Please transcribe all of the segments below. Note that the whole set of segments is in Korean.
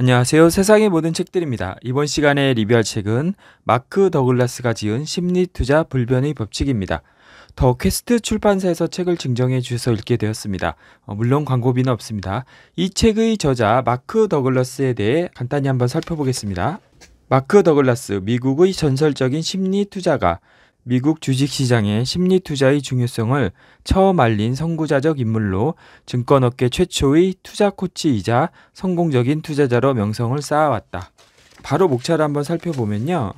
안녕하세요. 세상의 모든 책들입니다. 이번 시간에 리뷰할 책은 마크 더글라스가 지은 심리투자 불변의 법칙입니다. 더 퀘스트 출판사에서 책을 증정해 주셔서 읽게 되었습니다. 어, 물론 광고비는 없습니다. 이 책의 저자 마크 더글라스에 대해 간단히 한번 살펴보겠습니다. 마크 더글라스, 미국의 전설적인 심리 투자가 미국 주식시장의 심리 투자의 중요성을 처음 알린 선구자적 인물로 증권업계 최초의 투자 코치이자 성공적인 투자자로 명성을 쌓아왔다. 바로 목차를 한번 살펴보면요.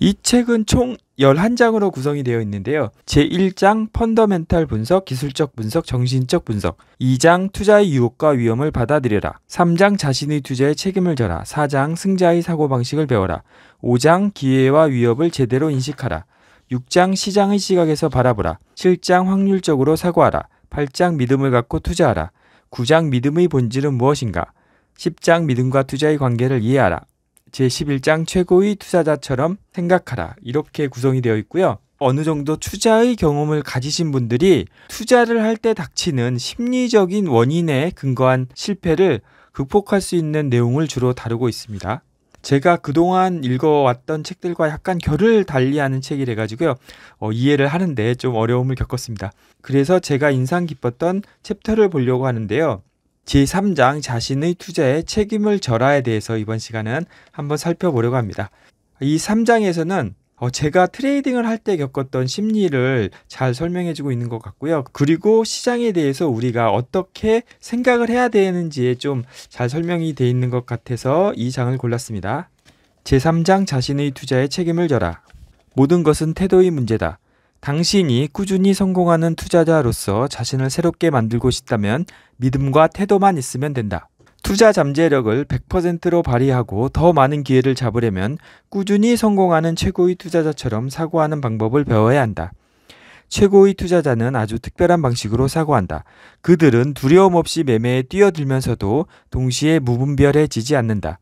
이 책은 총 11장으로 구성이 되어 있는데요. 제1장 펀더멘탈 분석, 기술적 분석, 정신적 분석 2장 투자의 유혹과 위험을 받아들여라 3장 자신의 투자에 책임을 져라 4장 승자의 사고방식을 배워라 5장 기회와 위협을 제대로 인식하라 6장 시장의 시각에서 바라보라 7장 확률적으로 사고하라 8장 믿음을 갖고 투자하라 9장 믿음의 본질은 무엇인가 10장 믿음과 투자의 관계를 이해하라 제11장 최고의 투자자처럼 생각하라. 이렇게 구성이 되어 있고요. 어느 정도 투자의 경험을 가지신 분들이 투자를 할 때 닥치는 심리적인 원인에 근거한 실패를 극복할 수 있는 내용을 주로 다루고 있습니다. 제가 그동안 읽어왔던 책들과 약간 결을 달리하는 책이래 가지고요. 어, 이해를 하는데 좀 어려움을 겪었습니다. 그래서 제가 인상 깊었던 챕터를 보려고 하는데요. 제3장 자신의 투자에 책임을 져라에 대해서 이번 시간은 한번 살펴보려고 합니다. 이 3장에서는 어, 제가 trading을 할 때 겪었던 심리를 잘 설명해주고 있는 것 같고요. 그리고 시장에 대해서 우리가 어떻게 생각을 해야 되는지에 좀 잘 설명이 되어 있는 것 같아서 이 장을 골랐습니다. 제3장 자신의 투자에 책임을 져라. 모든 것은 태도의 문제다. 당신이 꾸준히 성공하는 투자자로서 자신을 새롭게 만들고 싶다면 믿음과 태도만 있으면 된다. 투자 잠재력을 100%로 발휘하고 더 많은 기회를 잡으려면 꾸준히 성공하는 최고의 투자자처럼 사고하는 방법을 배워야 한다. 최고의 투자자는 아주 특별한 방식으로 사고한다. 그들은 두려움 없이 매매에 뛰어들면서도 동시에 무분별해지지 않는다.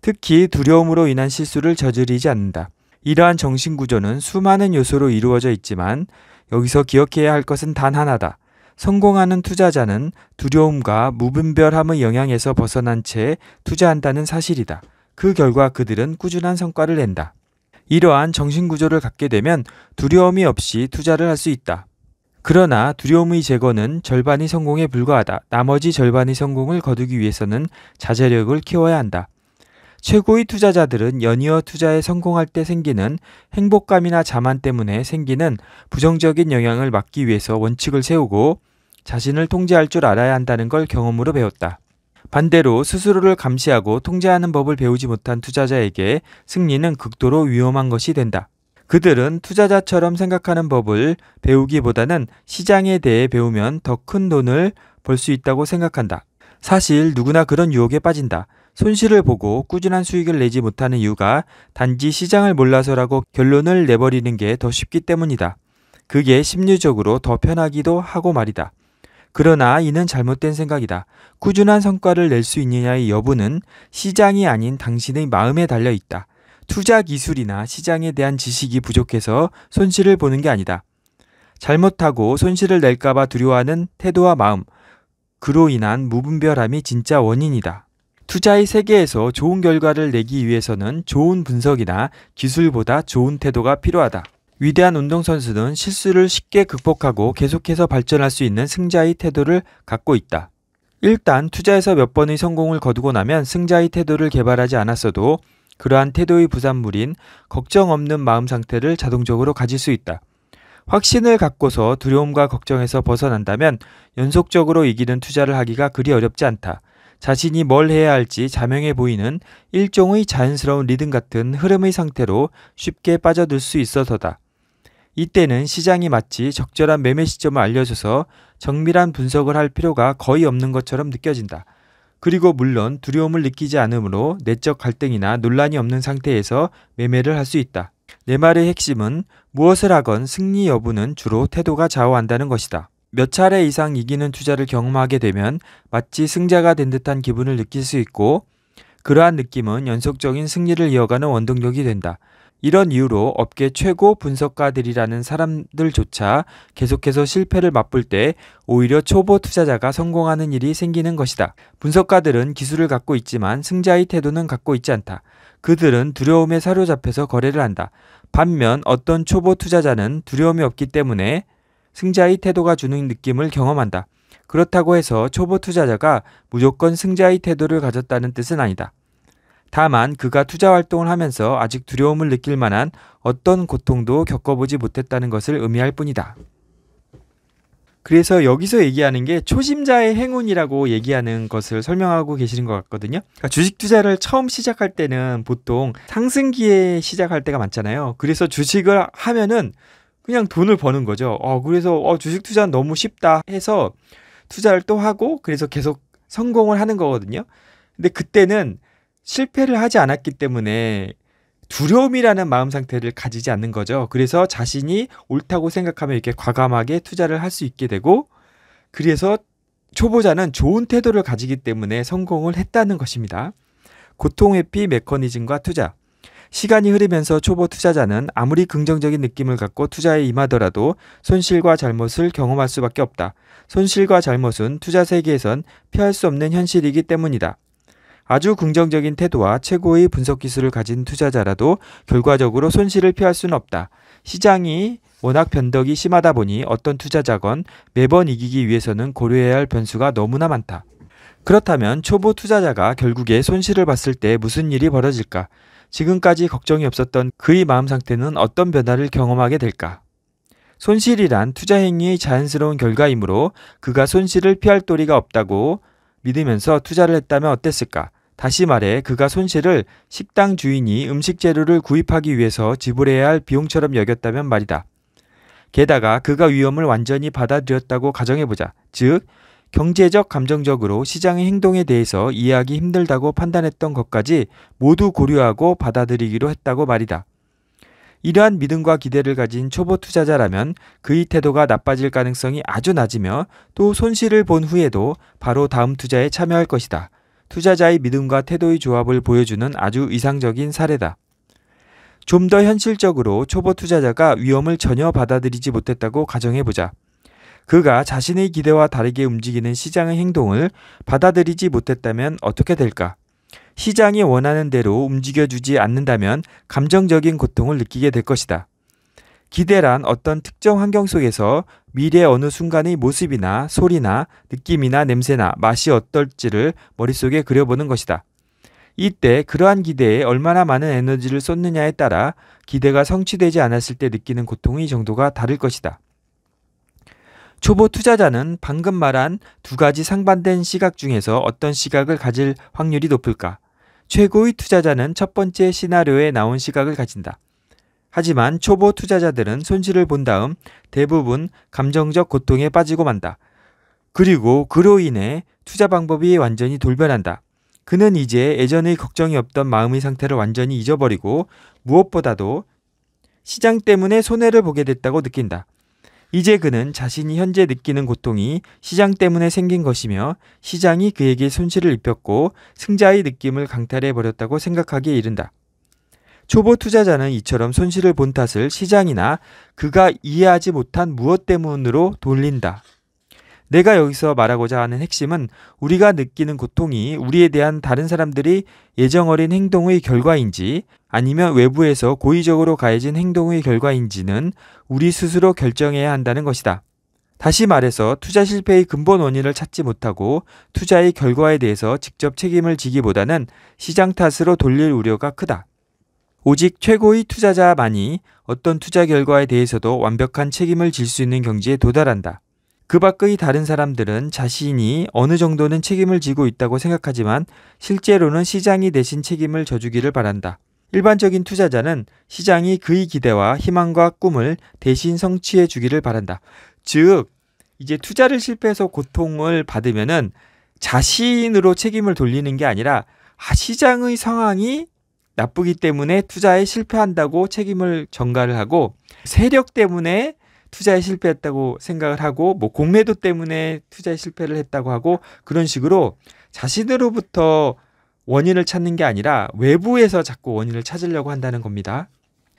특히 두려움으로 인한 실수를 저지르지 않는다. 이러한 정신 구조는 수많은 요소로 이루어져 있지만 여기서 기억해야 할 것은 단 하나다. 성공하는 투자자는 두려움과 무분별함의 영향에서 벗어난 채 투자한다는 사실이다. 그 결과 그들은 꾸준한 성과를 낸다. 이러한 정신 구조를 갖게 되면 두려움이 없이 투자를 할 수 있다. 그러나 두려움의 제거는 절반이 성공에 불과하다. 나머지 절반의 성공을 거두기 위해서는 자제력을 키워야 한다. 최고의 투자자들은 연이어 투자에 성공할 때 생기는 행복감이나 자만 때문에 생기는 부정적인 영향을 막기 위해서 원칙을 세우고 자신을 통제할 줄 알아야 한다는 걸 경험으로 배웠다. 반대로 스스로를 감시하고 통제하는 법을 배우지 못한 투자자에게 승리는 극도로 위험한 것이 된다. 그들은 투자자처럼 생각하는 법을 배우기보다는 시장에 대해 배우면 더 큰 돈을 벌 수 있다고 생각한다. 사실 누구나 그런 유혹에 빠진다. 손실을 보고 꾸준한 수익을 내지 못하는 이유가 단지 시장을 몰라서라고 결론을 내버리는 게 더 쉽기 때문이다. 그게 심리적으로 더 편하기도 하고 말이다. 그러나 이는 잘못된 생각이다. 꾸준한 성과를 낼 수 있느냐의 여부는 시장이 아닌 당신의 마음에 달려 있다. 투자 기술이나 시장에 대한 지식이 부족해서 손실을 보는 게 아니다. 잘못하고 손실을 낼까봐 두려워하는 태도와 마음, 그로 인한 무분별함이 진짜 원인이다. 투자의 세계에서 좋은 결과를 내기 위해서는 좋은 분석이나 기술보다 좋은 태도가 필요하다. 위대한 운동선수는 실수를 쉽게 극복하고 계속해서 발전할 수 있는 승자의 태도를 갖고 있다. 일단 투자에서 몇 번의 성공을 거두고 나면 승자의 태도를 개발하지 않았어도 그러한 태도의 부산물인 걱정 없는 마음 상태를 자동적으로 가질 수 있다. 확신을 갖고서 두려움과 걱정에서 벗어난다면 연속적으로 이기는 투자를 하기가 그리 어렵지 않다. 자신이 뭘 해야 할지 자명해 보이는 일종의 자연스러운 리듬 같은 흐름의 상태로 쉽게 빠져들 수 있어서다. 이때는 시장이 마치 적절한 매매 시점을 알려줘서 정밀한 분석을 할 필요가 거의 없는 것처럼 느껴진다. 그리고 물론 두려움을 느끼지 않으므로 내적 갈등이나 논란이 없는 상태에서 매매를 할 수 있다. 내 말의 핵심은 무엇을 하건 승리 여부는 주로 태도가 좌우한다는 것이다. 몇 차례 이상 이기는 투자를 경험하게 되면 마치 승자가 된 듯한 기분을 느낄 수 있고 그러한 느낌은 연속적인 승리를 이어가는 원동력이 된다. 이런 이유로 업계 최고 분석가들이라는 사람들조차 계속해서 실패를 맛볼 때 오히려 초보 투자자가 성공하는 일이 생기는 것이다. 분석가들은 기술을 갖고 있지만 승자의 태도는 갖고 있지 않다. 그들은 두려움에 사로잡혀서 거래를 한다. 반면 어떤 초보 투자자는 두려움이 없기 때문에 승자의 태도가 주는 느낌을 경험한다. 그렇다고 해서 초보 투자자가 무조건 승자의 태도를 가졌다는 뜻은 아니다. 다만 그가 투자 활동을 하면서 아직 두려움을 느낄 만한 어떤 고통도 겪어보지 못했다는 것을 의미할 뿐이다. 그래서 여기서 얘기하는 게 초심자의 행운이라고 얘기하는 것을 설명하고 계시는 것 같거든요. 그러니까 주식 투자를 처음 시작할 때는 보통 상승기에 시작할 때가 많잖아요. 그래서 주식을 하면은 그냥 돈을 버는 거죠. 어, 그래서 어, 주식 투자는 너무 쉽다 해서 투자를 또 하고 그래서 계속 성공을 하는 거거든요. 근데 그때는 실패를 하지 않았기 때문에 두려움이라는 마음 상태를 가지지 않는 거죠. 그래서 자신이 옳다고 생각하면 이렇게 과감하게 투자를 할 수 있게 되고 그래서 초보자는 좋은 태도를 가지기 때문에 성공을 했다는 것입니다. 고통 회피 메커니즘과 투자. 시간이 흐르면서 초보 투자자는 아무리 긍정적인 느낌을 갖고 투자에 임하더라도 손실과 잘못을 경험할 수밖에 없다. 손실과 잘못은 투자 세계에선 피할 수 없는 현실이기 때문이다. 아주 긍정적인 태도와 최고의 분석 기술을 가진 투자자라도 결과적으로 손실을 피할 수는 없다. 시장이 워낙 변덕이 심하다 보니 어떤 투자자건 매번 이기기 위해서는 고려해야 할 변수가 너무나 많다. 그렇다면 초보 투자자가 결국에 손실을 봤을 때 무슨 일이 벌어질까? 지금까지 걱정이 없었던 그의 마음 상태는 어떤 변화를 경험하게 될까? 손실이란 투자 행위의 자연스러운 결과이므로 그가 손실을 피할 도리가 없다고 믿으면서 투자를 했다면 어땠을까? 다시 말해 그가 손실을 식당 주인이 음식 재료를 구입하기 위해서 지불해야 할 비용처럼 여겼다면 말이다. 게다가 그가 위험을 완전히 받아들였다고 가정해보자. 즉, 경제적, 감정적으로 시장의 행동에 대해서 이해하기 힘들다고 판단했던 것까지 모두 고려하고 받아들이기로 했다고 말이다. 이러한 믿음과 기대를 가진 초보 투자자라면 그의 태도가 나빠질 가능성이 아주 낮으며 또 손실을 본 후에도 바로 다음 투자에 참여할 것이다. 투자자의 믿음과 태도의 조합을 보여주는 아주 이상적인 사례다. 좀 더 현실적으로 초보 투자자가 위험을 전혀 받아들이지 못했다고 가정해보자. 그가 자신의 기대와 다르게 움직이는 시장의 행동을 받아들이지 못했다면 어떻게 될까? 시장이 원하는 대로 움직여주지 않는다면 감정적인 고통을 느끼게 될 것이다. 기대란 어떤 특정 환경 속에서 미래 어느 순간의 모습이나 소리나 느낌이나 냄새나 맛이 어떨지를 머릿속에 그려보는 것이다. 이때 그러한 기대에 얼마나 많은 에너지를 쏟느냐에 따라 기대가 성취되지 않았을 때 느끼는 고통의 정도가 다를 것이다. 초보 투자자는 방금 말한 두 가지 상반된 시각 중에서 어떤 시각을 가질 확률이 높을까? 최고의 투자자는 첫 번째 시나리오에 나온 시각을 가진다. 하지만 초보 투자자들은 손실을 본 다음 대부분 감정적 고통에 빠지고 만다. 그리고 그로 인해 투자 방법이 완전히 돌변한다. 그는 이제 예전의 걱정이 없던 마음의 상태를 완전히 잊어버리고 무엇보다도 시장 때문에 손해를 보게 됐다고 느낀다. 이제 그는 자신이 현재 느끼는 고통이 시장 때문에 생긴 것이며 시장이 그에게 손실을 입혔고 승자의 느낌을 강탈해 버렸다고 생각하기에 이른다. 초보 투자자는 이처럼 손실을 본 탓을 시장이나 그가 이해하지 못한 무엇 때문으로 돌린다. 내가 여기서 말하고자 하는 핵심은 우리가 느끼는 고통이 우리에 대한 다른 사람들이 예정 어린 행동의 결과인지 아니면 외부에서 고의적으로 가해진 행동의 결과인지는 우리 스스로 결정해야 한다는 것이다. 다시 말해서 투자 실패의 근본 원인을 찾지 못하고 투자의 결과에 대해서 직접 책임을 지기보다는 시장 탓으로 돌릴 우려가 크다. 오직 최고의 투자자만이 어떤 투자 결과에 대해서도 완벽한 책임을 질 수 있는 경지에 도달한다. 그 밖의 다른 사람들은 자신이 어느 정도는 책임을 지고 있다고 생각하지만 실제로는 시장이 대신 책임을 져주기를 바란다. 일반적인 투자자는 시장이 그의 기대와 희망과 꿈을 대신 성취해 주기를 바란다. 즉, 이제 투자를 실패해서 고통을 받으면은 자신으로 책임을 돌리는 게 아니라 아, 시장의 상황이 나쁘기 때문에 투자에 실패한다고 책임을 전가를 하고 세력 때문에 투자에 실패했다고 생각을 하고 뭐 공매도 때문에 투자에 실패를 했다고 하고 그런 식으로 자신으로부터 원인을 찾는 게 아니라 외부에서 자꾸 원인을 찾으려고 한다는 겁니다.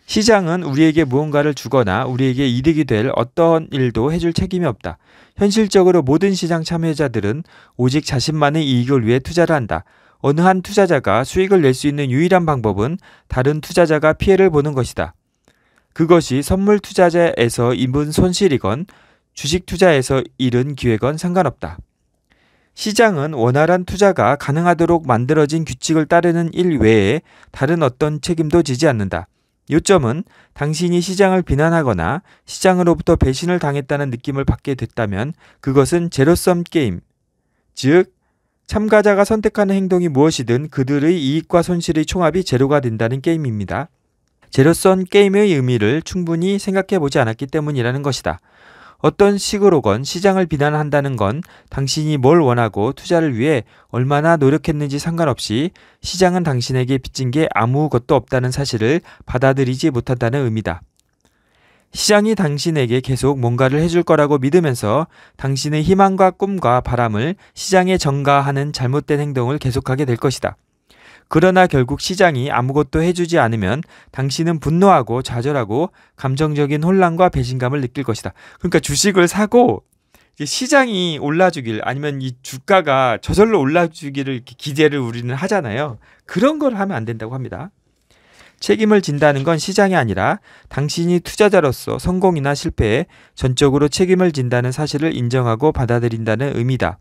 시장은 우리에게 무언가를 주거나 우리에게 이득이 될 어떤 일도 해줄 책임이 없다. 현실적으로 모든 시장 참여자들은 오직 자신만의 이익을 위해 투자를 한다. 어느 한 투자자가 수익을 낼 수 있는 유일한 방법은 다른 투자자가 피해를 보는 것이다. 그것이 선물 투자자에서 입은 손실이건 주식 투자에서 잃은 기회건 상관없다. 시장은 원활한 투자가 가능하도록 만들어진 규칙을 따르는 일 외에 다른 어떤 책임도 지지 않는다. 요점은 당신이 시장을 비난하거나 시장으로부터 배신을 당했다는 느낌을 받게 됐다면 그것은 제로섬 게임, 즉 참가자가 선택하는 행동이 무엇이든 그들의 이익과 손실의 총합이 제로가 된다는 게임입니다. 제로섬 게임의 의미를 충분히 생각해 보지 않았기 때문이라는 것이다. 어떤 식으로건 시장을 비난한다는 건 당신이 뭘 원하고 투자를 위해 얼마나 노력했는지 상관없이 시장은 당신에게 빚진 게 아무것도 없다는 사실을 받아들이지 못한다는 의미다. 시장이 당신에게 계속 뭔가를 해줄 거라고 믿으면서 당신의 희망과 꿈과 바람을 시장에 전가하는 잘못된 행동을 계속하게 될 것이다. 그러나 결국 시장이 아무것도 해주지 않으면 당신은 분노하고 좌절하고 감정적인 혼란과 배신감을 느낄 것이다. 그러니까 주식을 사고 시장이 올라주길 아니면 이 주가가 저절로 올라주기를 기대를 우리는 하잖아요. 그런 걸 하면 안 된다고 합니다. 책임을 진다는 건 시장이 아니라 당신이 투자자로서 성공이나 실패에 전적으로 책임을 진다는 사실을 인정하고 받아들인다는 의미다.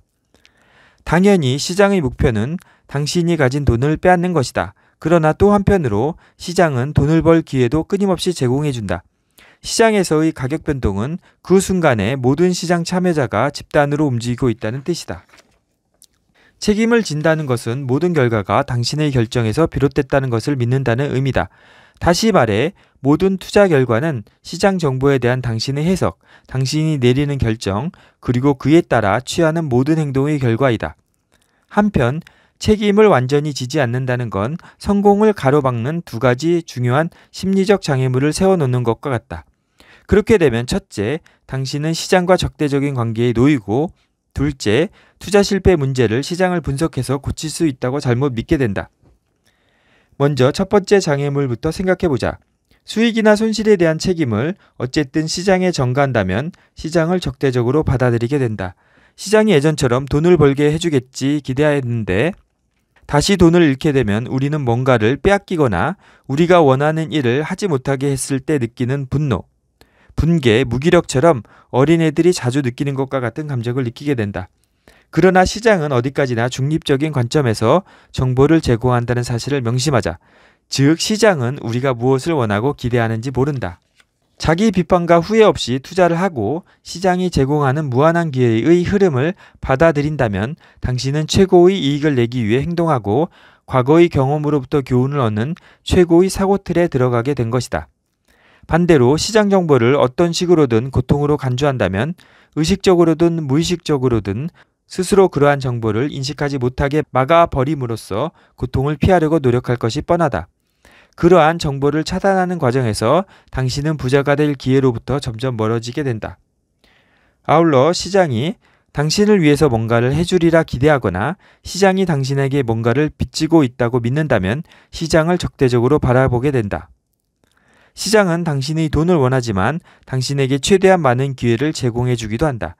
당연히 시장의 목표는 당신이 가진 돈을 빼앗는 것이다. 그러나 또 한편으로 시장은 돈을 벌 기회도 끊임없이 제공해준다. 시장에서의 가격 변동은 그 순간에 모든 시장 참여자가 집단으로 움직이고 있다는 뜻이다. 책임을 진다는 것은 모든 결과가 당신의 결정에서 비롯됐다는 것을 믿는다는 의미다. 다시 말해 모든 투자 결과는 시장 정보에 대한 당신의 해석, 당신이 내리는 결정, 그리고 그에 따라 취하는 모든 행동의 결과이다. 한편 책임을 완전히 지지 않는다는 건 성공을 가로막는 두 가지 중요한 심리적 장애물을 세워놓는 것과 같다. 그렇게 되면 첫째, 당신은 시장과 적대적인 관계에 놓이고 둘째, 투자 실패 문제를 시장을 분석해서 고칠 수 있다고 잘못 믿게 된다. 먼저 첫 번째 장애물부터 생각해 보자. 수익이나 손실에 대한 책임을 어쨌든 시장에 전가한다면 시장을 적대적으로 받아들이게 된다. 시장이 예전처럼 돈을 벌게 해주겠지 기대했는데 다시 돈을 잃게 되면 우리는 뭔가를 빼앗기거나 우리가 원하는 일을 하지 못하게 했을 때 느끼는 분노, 분개, 무기력처럼 어린애들이 자주 느끼는 것과 같은 감정을 느끼게 된다. 그러나 시장은 어디까지나 중립적인 관점에서 정보를 제공한다는 사실을 명심하자. 즉, 시장은 우리가 무엇을 원하고 기대하는지 모른다. 자기 비판과 후회 없이 투자를 하고 시장이 제공하는 무한한 기회의 흐름을 받아들인다면 당신은 최고의 이익을 내기 위해 행동하고 과거의 경험으로부터 교훈을 얻는 최고의 사고틀에 들어가게 된 것이다. 반대로 시장 정보를 어떤 식으로든 고통으로 간주한다면 의식적으로든 무의식적으로든 스스로 그러한 정보를 인식하지 못하게 막아버림으로써 고통을 피하려고 노력할 것이 뻔하다. 그러한 정보를 차단하는 과정에서 당신은 부자가 될 기회로부터 점점 멀어지게 된다. 아울러 시장이 당신을 위해서 뭔가를 해주리라 기대하거나 시장이 당신에게 뭔가를 빚지고 있다고 믿는다면 시장을 적대적으로 바라보게 된다. 시장은 당신의 돈을 원하지만 당신에게 최대한 많은 기회를 제공해 주기도 한다.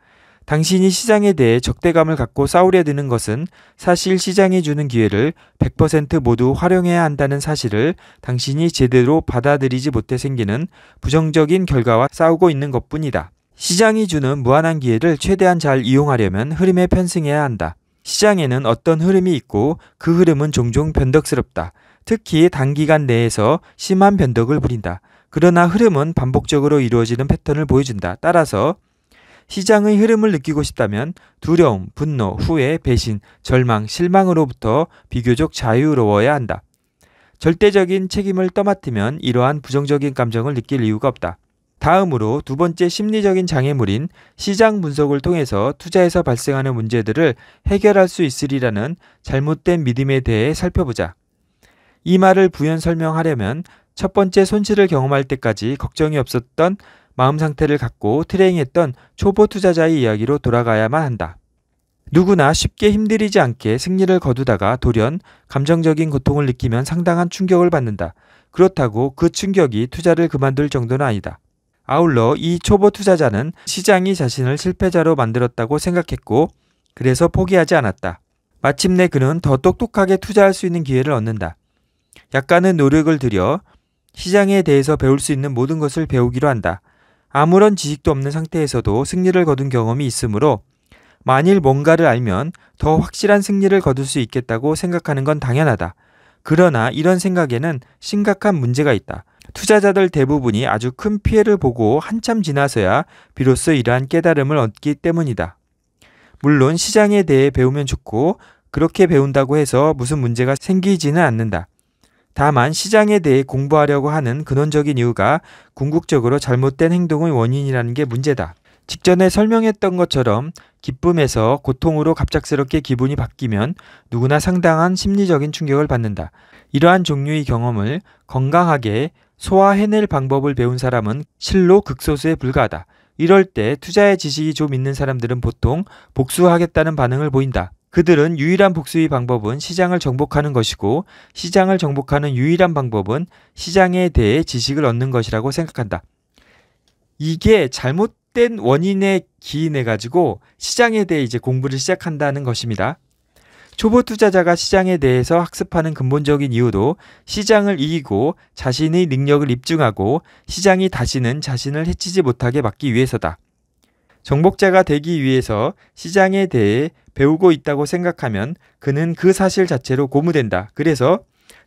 당신이 시장에 대해 적대감을 갖고 싸우려 드는 것은 사실 시장이 주는 기회를 100% 모두 활용해야 한다는 사실을 당신이 제대로 받아들이지 못해 생기는 부정적인 결과와 싸우고 있는 것 뿐이다. 시장이 주는 무한한 기회를 최대한 잘 이용하려면 흐름에 편승해야 한다. 시장에는 어떤 흐름이 있고 그 흐름은 종종 변덕스럽다. 특히 단기간 내에서 심한 변덕을 부린다. 그러나 흐름은 반복적으로 이루어지는 패턴을 보여준다. 따라서 시장의 흐름을 느끼고 싶다면 두려움, 분노, 후회, 배신, 절망, 실망으로부터 비교적 자유로워야 한다. 절대적인 책임을 떠맡으면 이러한 부정적인 감정을 느낄 이유가 없다. 다음으로 두 번째 심리적인 장애물인 시장 분석을 통해서 투자에서 발생하는 문제들을 해결할 수 있으리라는 잘못된 믿음에 대해 살펴보자. 이 말을 부연 설명하려면 첫 번째 손실을 경험할 때까지 걱정이 없었던 마음 상태를 갖고 트레이닝했던 초보 투자자의 이야기로 돌아가야만 한다. 누구나 쉽게 힘들이지 않게 승리를 거두다가 돌연 감정적인 고통을 느끼면 상당한 충격을 받는다. 그렇다고 그 충격이 투자를 그만둘 정도는 아니다. 아울러 이 초보 투자자는 시장이 자신을 실패자로 만들었다고 생각했고 그래서 포기하지 않았다. 마침내 그는 더 똑똑하게 투자할 수 있는 기회를 얻는다. 약간의 노력을 들여 시장에 대해서 배울 수 있는 모든 것을 배우기로 한다. 아무런 지식도 없는 상태에서도 승리를 거둔 경험이 있으므로 만일 뭔가를 알면 더 확실한 승리를 거둘 수 있겠다고 생각하는 건 당연하다. 그러나 이런 생각에는 심각한 문제가 있다. 투자자들 대부분이 아주 큰 피해를 보고 한참 지나서야 비로소 이러한 깨달음을 얻기 때문이다. 물론 시장에 대해 배우면 좋고 그렇게 배운다고 해서 무슨 문제가 생기지는 않는다. 다만 시장에 대해 공부하려고 하는 근원적인 이유가 궁극적으로 잘못된 행동의 원인이라는 게 문제다. 직전에 설명했던 것처럼 기쁨에서 고통으로 갑작스럽게 기분이 바뀌면 누구나 상당한 심리적인 충격을 받는다. 이러한 종류의 경험을 건강하게 소화해낼 방법을 배운 사람은 실로 극소수에 불과하다. 이럴 때 투자의 지식이 좀 있는 사람들은 보통 복수하겠다는 반응을 보인다. 그들은 유일한 복수의 방법은 시장을 정복하는 것이고 시장을 정복하는 유일한 방법은 시장에 대해 지식을 얻는 것이라고 생각한다. 이게 잘못된 원인에 기인해 가지고 시장에 대해 이제 공부를 시작한다는 것입니다. 초보 투자자가 시장에 대해서 학습하는 근본적인 이유도 시장을 이기고 자신의 능력을 입증하고 시장이 다시는 자신을 해치지 못하게 막기 위해서다. 정복자가 되기 위해서 시장에 대해 배우고 있다고 생각하면 그는 그 사실 자체로 고무된다. 그래서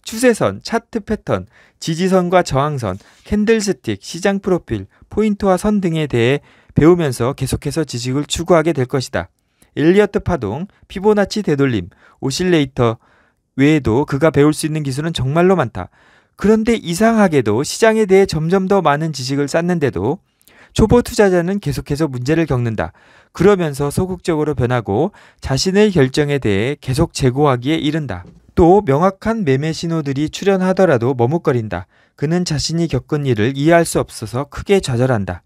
추세선, 차트 패턴, 지지선과 저항선, candlestick, 시장 프로필, 포인트와 선 등에 대해 배우면서 계속해서 지식을 추구하게 될 것이다. 엘리어트 파동, 피보나치 되돌림, 오실레이터 외에도 그가 배울 수 있는 기술은 정말로 많다. 그런데 이상하게도 시장에 대해 점점 더 많은 지식을 쌓는데도 초보 투자자는 계속해서 문제를 겪는다. 그러면서 소극적으로 변하고 자신의 결정에 대해 계속 재고하기에 이른다. 또 명확한 매매 신호들이 출현하더라도 머뭇거린다. 그는 자신이 겪은 일을 이해할 수 없어서 크게 좌절한다.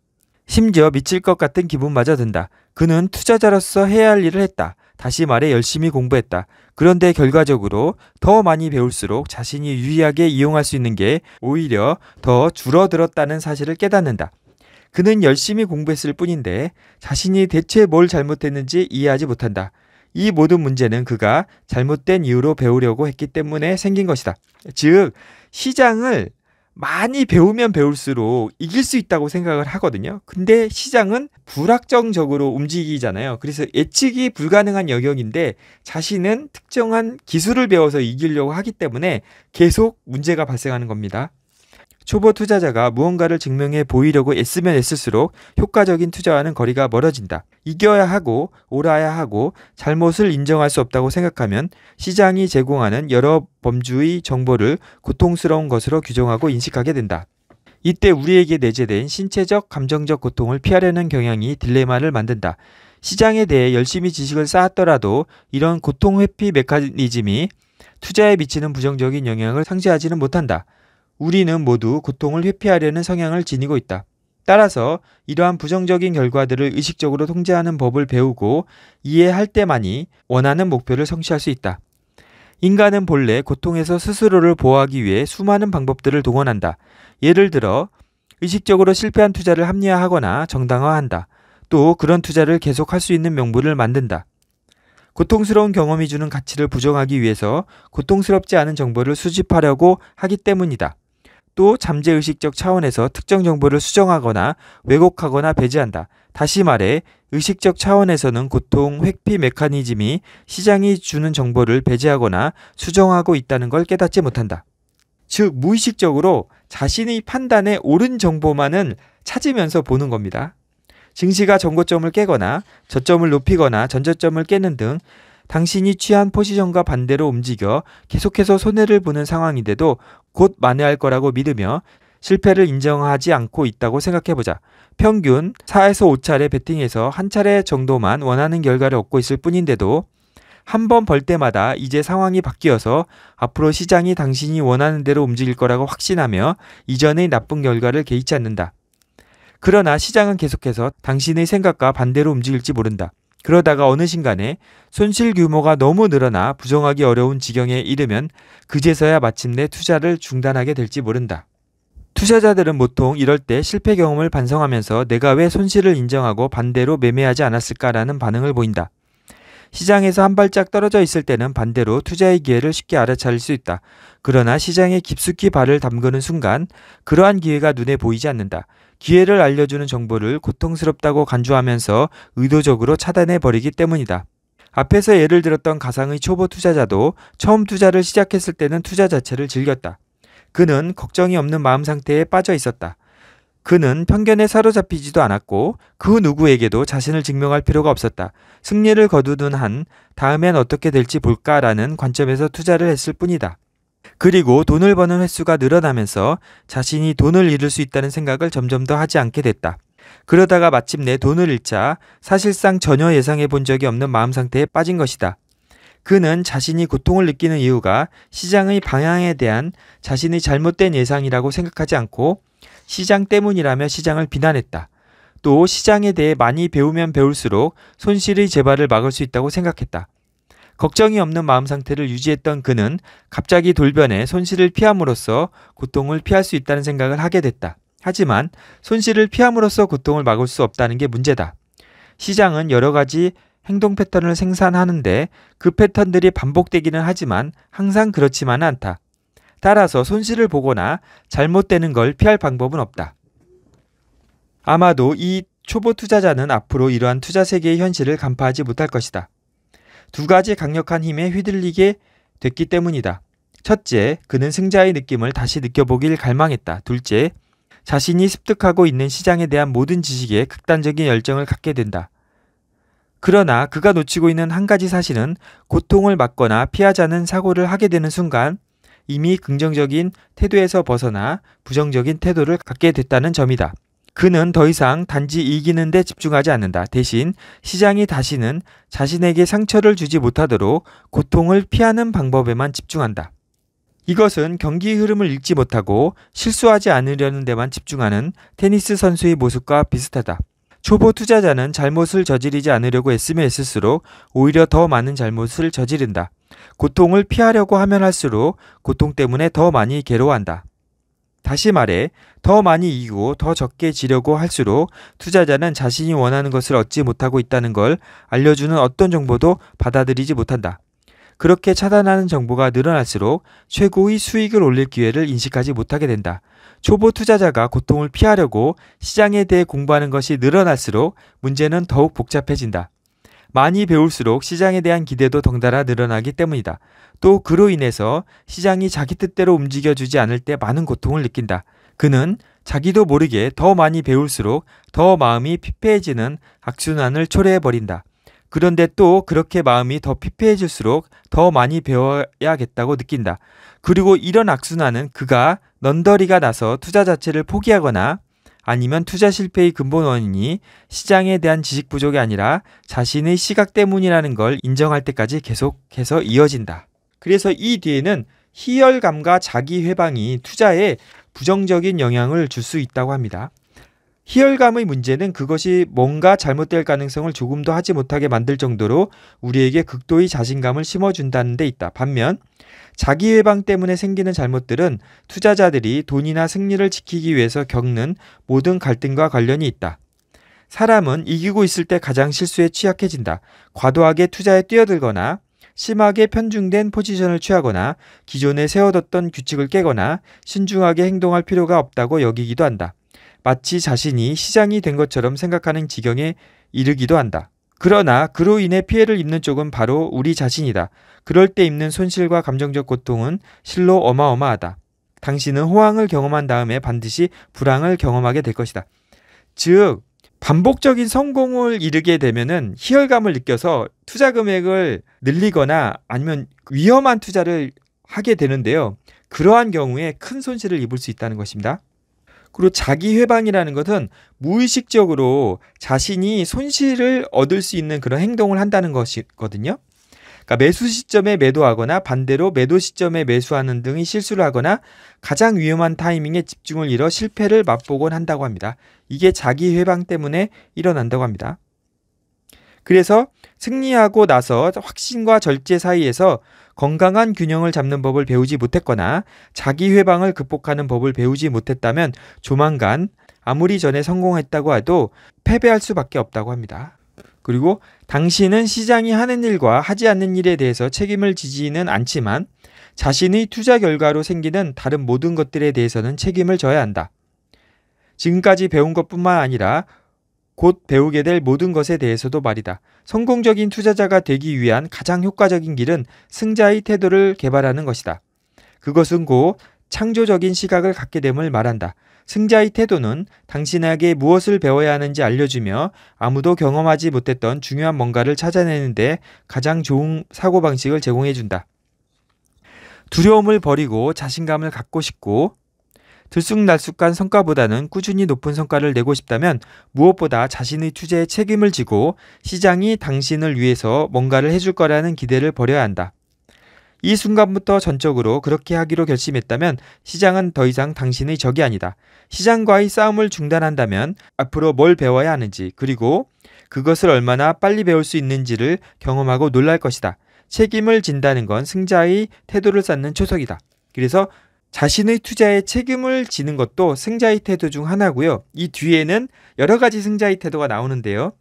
심지어 미칠 것 같은 기분마저 든다. 그는 투자자로서 해야 할 일을 했다. 다시 말해 열심히 공부했다. 그런데 결과적으로 더 많이 배울수록 자신이 유리하게 이용할 수 있는 게 오히려 더 줄어들었다는 사실을 깨닫는다. 그는 열심히 공부했을 뿐인데 자신이 대체 뭘 잘못했는지 이해하지 못한다. 이 모든 문제는 그가 잘못된 이유로 배우려고 했기 때문에 생긴 것이다. 즉, 시장을 많이 배우면 배울수록 이길 수 있다고 생각을 하거든요. 근데 시장은 불확정적으로 움직이잖아요. 그래서 예측이 불가능한 영역인데 자신은 특정한 기술을 배워서 이기려고 하기 때문에 계속 문제가 발생하는 겁니다. 초보 투자자가 무언가를 증명해 보이려고 애쓰면 애쓸수록 효과적인 투자와는 거리가 멀어진다. 이겨야 하고 옳아야 하고 잘못을 인정할 수 없다고 생각하면 시장이 제공하는 여러 범주의 정보를 고통스러운 것으로 규정하고 인식하게 된다. 이때 우리에게 내재된 신체적, 감정적 고통을 피하려는 경향이 딜레마를 만든다. 시장에 대해 열심히 지식을 쌓았더라도 이런 고통 회피 메커니즘이 투자에 미치는 부정적인 영향을 상쇄하지는 못한다. 우리는 모두 고통을 회피하려는 성향을 지니고 있다. 따라서 이러한 부정적인 결과들을 의식적으로 통제하는 법을 배우고 이해할 때만이 원하는 목표를 성취할 수 있다. 인간은 본래 고통에서 스스로를 보호하기 위해 수많은 방법들을 동원한다. 예를 들어 의식적으로 실패한 투자를 합리화하거나 정당화한다. 또 그런 투자를 계속할 수 있는 명분을 만든다. 고통스러운 경험이 주는 가치를 부정하기 위해서 고통스럽지 않은 정보를 수집하려고 하기 때문이다. 또 잠재의식적 차원에서 특정 정보를 수정하거나 왜곡하거나 배제한다. 다시 말해 의식적 차원에서는 고통 회피 메커니즘이 시장이 주는 정보를 배제하거나 수정하고 있다는 걸 깨닫지 못한다. 즉 무의식적으로 자신의 판단에 옳은 정보만을 찾으면서 보는 겁니다. 증시가 정고점을 깨거나 저점을 높이거나 전저점을 깨는 등 당신이 취한 포지션과 반대로 움직여 계속해서 손해를 보는 상황인데도 곧 만회할 거라고 믿으며 실패를 인정하지 않고 있다고 생각해보자. 평균 4에서 5차례 베팅에서 한 차례 정도만 원하는 결과를 얻고 있을 뿐인데도 한 번 벌 때마다 이제 상황이 바뀌어서 앞으로 시장이 당신이 원하는 대로 움직일 거라고 확신하며 이전의 나쁜 결과를 개의치 않는다. 그러나 시장은 계속해서 당신의 생각과 반대로 움직일지 모른다. 그러다가 어느 순간에 손실 규모가 너무 늘어나 부정하기 어려운 지경에 이르면 그제서야 마침내 투자를 중단하게 될지 모른다. 투자자들은 보통 이럴 때 실패 경험을 반성하면서 내가 왜 손실을 인정하고 반대로 매매하지 않았을까라는 반응을 보인다. 시장에서 한 발짝 떨어져 있을 때는 반대로 투자의 기회를 쉽게 알아차릴 수 있다. 그러나 시장에 깊숙이 발을 담그는 순간 그러한 기회가 눈에 보이지 않는다. 기회를 알려주는 정보를 고통스럽다고 간주하면서 의도적으로 차단해 버리기 때문이다. 앞에서 예를 들었던 가상의 초보 투자자도 처음 투자를 시작했을 때는 투자 자체를 즐겼다. 그는 걱정이 없는 마음 상태에 빠져 있었다. 그는 편견에 사로잡히지도 않았고 그 누구에게도 자신을 증명할 필요가 없었다. 승리를 거두든 한 다음엔 어떻게 될지 볼까라는 관점에서 투자를 했을 뿐이다. 그리고 돈을 버는 횟수가 늘어나면서 자신이 돈을 잃을 수 있다는 생각을 점점 더 하지 않게 됐다. 그러다가 마침내 돈을 잃자 사실상 전혀 예상해 본 적이 없는 마음 상태에 빠진 것이다. 그는 자신이 고통을 느끼는 이유가 시장의 방향에 대한 자신의 잘못된 예상이라고 생각하지 않고 시장 때문이라며 시장을 비난했다. 또 시장에 대해 많이 배우면 배울수록 손실의 재발을 막을 수 있다고 생각했다. 걱정이 없는 마음 상태를 유지했던 그는 갑자기 돌변해 손실을 피함으로써 고통을 피할 수 있다는 생각을 하게 됐다. 하지만 손실을 피함으로써 고통을 막을 수 없다는 게 문제다. 시장은 여러 가지 행동 패턴을 생산하는데 그 패턴들이 반복되기는 하지만 항상 그렇지만은 않다. 따라서 손실을 보거나 잘못되는 걸 피할 방법은 없다. 아마도 이 초보 투자자는 앞으로 이러한 투자 세계의 현실을 간파하지 못할 것이다. 두 가지 강력한 힘에 휘둘리게 됐기 때문이다. 첫째, 그는 승자의 느낌을 다시 느껴보길 갈망했다. 둘째, 자신이 습득하고 있는 시장에 대한 모든 지식에 극단적인 열정을 갖게 된다. 그러나 그가 놓치고 있는 한 가지 사실은 고통을 막거나 피하자는 사고를 하게 되는 순간 이미 긍정적인 태도에서 벗어나 부정적인 태도를 갖게 됐다는 점이다. 그는 더 이상 단지 이기는 데 집중하지 않는다. 대신 시장이 다시는 자신에게 상처를 주지 못하도록 고통을 피하는 방법에만 집중한다. 이것은 경기 흐름을 읽지 못하고 실수하지 않으려는 데만 집중하는 테니스 선수의 모습과 비슷하다. 초보 투자자는 잘못을 저지르지 않으려고 애쓰면 애쓸수록 오히려 더 많은 잘못을 저지른다. 고통을 피하려고 하면 할수록 고통 때문에 더 많이 괴로워한다. 다시 말해, 더 많이 이기고 더 적게 지려고 할수록 투자자는 자신이 원하는 것을 얻지 못하고 있다는 걸 알려주는 어떤 정보도 받아들이지 못한다. 그렇게 차단하는 정보가 늘어날수록 최고의 수익을 올릴 기회를 인식하지 못하게 된다. 초보 투자자가 고통을 피하려고 시장에 대해 공부하는 것이 늘어날수록 문제는 더욱 복잡해진다. 많이 배울수록 시장에 대한 기대도 덩달아 늘어나기 때문이다. 또 그로 인해서 시장이 자기 뜻대로 움직여주지 않을 때 많은 고통을 느낀다. 그는 자기도 모르게 더 많이 배울수록 더 마음이 피폐해지는 악순환을 초래해버린다. 그런데 또 그렇게 마음이 더 피폐해질수록 더 많이 배워야겠다고 느낀다. 그리고 이런 악순환은 그가 넌더리가 나서 투자 자체를 포기하거나 아니면 투자 실패의 근본 원인이 시장에 대한 지식 부족이 아니라 자신의 시각 때문이라는 걸 인정할 때까지 계속해서 이어진다. 그래서 이 뒤에는 희열감과 자기 회방이 투자에 부정적인 영향을 줄 수 있다고 합니다. 희열감의 문제는 그것이 뭔가 잘못될 가능성을 조금도 하지 못하게 만들 정도로 우리에게 극도의 자신감을 심어준다는 데 있다. 반면 자기 회방 때문에 생기는 잘못들은 투자자들이 돈이나 승리를 지키기 위해서 겪는 모든 갈등과 관련이 있다. 사람은 이기고 있을 때 가장 실수에 취약해진다. 과도하게 투자에 뛰어들거나 심하게 편중된 포지션을 취하거나 기존에 세워뒀던 규칙을 깨거나 신중하게 행동할 필요가 없다고 여기기도 한다. 마치 자신이 시장이 된 것처럼 생각하는 지경에 이르기도 한다. 그러나 그로 인해 피해를 입는 쪽은 바로 우리 자신이다. 그럴 때 입는 손실과 감정적 고통은 실로 어마어마하다. 당신은 호황을 경험한 다음에 반드시 불황을 경험하게 될 것이다. 즉, 반복적인 성공을 이루게 되면은 희열감을 느껴서 투자 금액을 늘리거나 아니면 위험한 투자를 하게 되는데요. 그러한 경우에 큰 손실을 입을 수 있다는 것입니다. 그리고 자기 회방이라는 것은 무의식적으로 자신이 손실을 얻을 수 있는 그런 행동을 한다는 것이거든요. 그러니까 매수 시점에 매도하거나 반대로 매도 시점에 매수하는 등의 실수를 하거나 가장 위험한 타이밍에 집중을 잃어 실패를 맛보곤 한다고 합니다. 이게 자기 회방 때문에 일어난다고 합니다. 그래서 승리하고 나서 확신과 절제 사이에서 건강한 균형을 잡는 법을 배우지 못했거나 자기 회방을 극복하는 법을 배우지 못했다면 조만간 아무리 전에 성공했다고 해도 패배할 수밖에 없다고 합니다. 그리고 당신은 시장이 하는 일과 하지 않는 일에 대해서 책임을 지지는 않지만 자신의 투자 결과로 생기는 다른 모든 것들에 대해서는 책임을 져야 한다. 지금까지 배운 것뿐만 아니라 곧 배우게 될 모든 것에 대해서도 말이다. 성공적인 투자자가 되기 위한 가장 효과적인 길은 승자의 태도를 개발하는 것이다. 그것은 곧 창조적인 시각을 갖게 됨을 말한다. 승자의 태도는 당신에게 무엇을 배워야 하는지 알려주며 아무도 경험하지 못했던 중요한 뭔가를 찾아내는데 가장 좋은 사고방식을 제공해준다. 두려움을 버리고 자신감을 갖고 싶고 들쑥날쑥한 성과보다는 꾸준히 높은 성과를 내고 싶다면 무엇보다 자신의 투자에 책임을 지고 시장이 당신을 위해서 뭔가를 해줄 거라는 기대를 버려야 한다. 이 순간부터 전적으로 그렇게 하기로 결심했다면 시장은 더 이상 당신의 적이 아니다. 시장과의 싸움을 중단한다면 앞으로 뭘 배워야 하는지 그리고 그것을 얼마나 빨리 배울 수 있는지를 경험하고 놀랄 것이다. 책임을 진다는 건 승자의 태도를 쌓는 초석이다. 그래서 자신의 투자에 책임을 지는 것도 승자의 태도 중 하나고요. 이 뒤에는 여러 가지 승자의 태도가 나오는데요.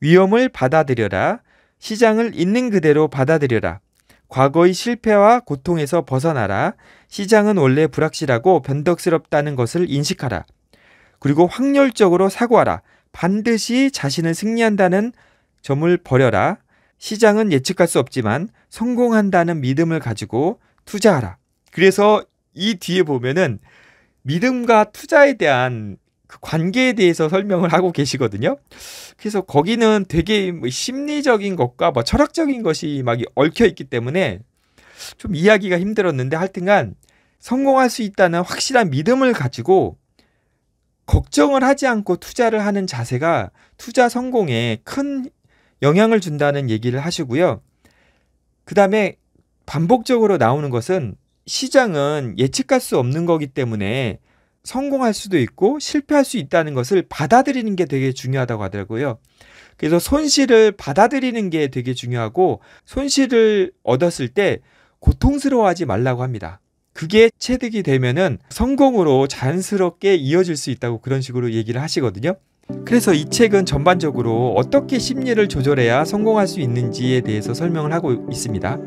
위험을 받아들여라. 시장을 있는 그대로 받아들여라. 과거의 실패와 고통에서 벗어나라. 시장은 원래 불확실하고 변덕스럽다는 것을 인식하라. 그리고 확률적으로 사고하라. 반드시 자신을 승리한다는 점을 버려라. 시장은 예측할 수 없지만 성공한다는 믿음을 가지고 투자하라. 그래서 이 뒤에 보면은 믿음과 투자에 대한 그 관계에 대해서 설명을 하고 계시거든요. 그래서 거기는 되게 뭐 심리적인 것과 뭐 철학적인 것이 막 얽혀 있기 때문에 좀 이해하기가 힘들었는데 하여튼간 성공할 수 있다는 확실한 믿음을 가지고 걱정을 하지 않고 투자를 하는 자세가 투자 성공에 큰 영향을 준다는 얘기를 하시고요. 그 다음에 반복적으로 나오는 것은 시장은 예측할 수 없는 거기 때문에 성공할 수도 있고 실패할 수 있다는 것을 받아들이는 게 되게 중요하다고 하더라고요. 그래서 손실을 받아들이는 게 되게 중요하고 손실을 얻었을 때 고통스러워하지 말라고 합니다. 그게 체득이 되면은 성공으로 자연스럽게 이어질 수 있다고 그런 식으로 얘기를 하시거든요. 그래서 이 책은 전반적으로 어떻게 심리를 조절해야 성공할 수 있는지에 대해서 설명을 하고 있습니다.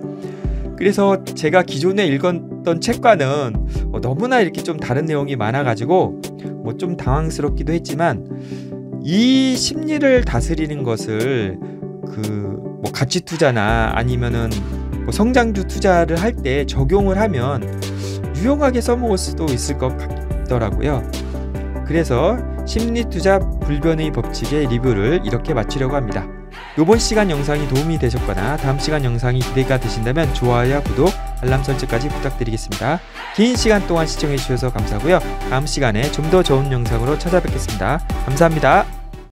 그래서 제가 기존에 읽었던 책과는 뭐 너무나 이렇게 좀 다른 내용이 많아가지고 뭐 좀 당황스럽기도 했지만 이 심리를 다스리는 것을 그 뭐 가치 투자나 아니면은 뭐 성장주 투자를 할 때 적용을 하면 유용하게 써먹을 수도 있을 것 같더라고요. 그래서 심리 투자 불변의 법칙의 리뷰를 이렇게 마치려고 합니다. 이번 시간 영상이 도움이 되셨거나 다음 시간 영상이 기대가 되신다면 좋아요와 구독, 알람 설정까지 부탁드리겠습니다. 긴 시간 동안 시청해 주셔서 감사하고요. 다음 시간에 좀 더 좋은 영상으로 찾아뵙겠습니다. 감사합니다.